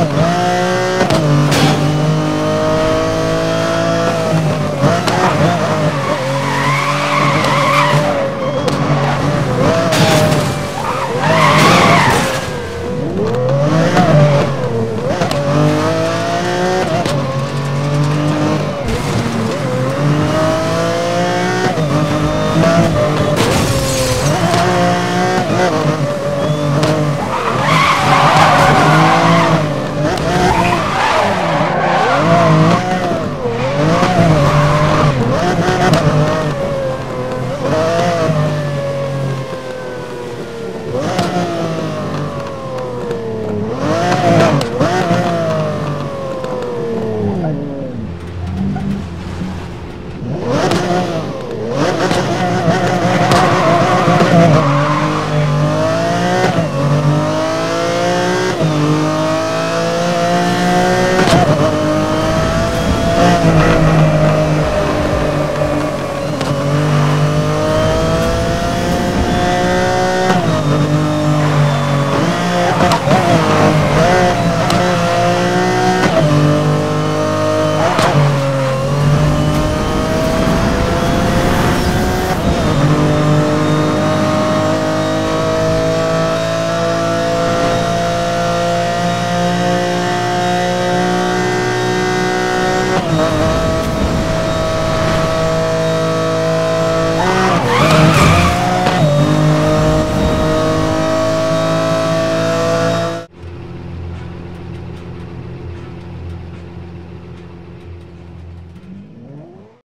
Wow. Oh.